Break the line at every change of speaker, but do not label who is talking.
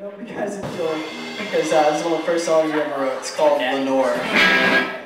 I hope you guys enjoy because uh, this is one of the first songs we ever wrote. It's called Lenore.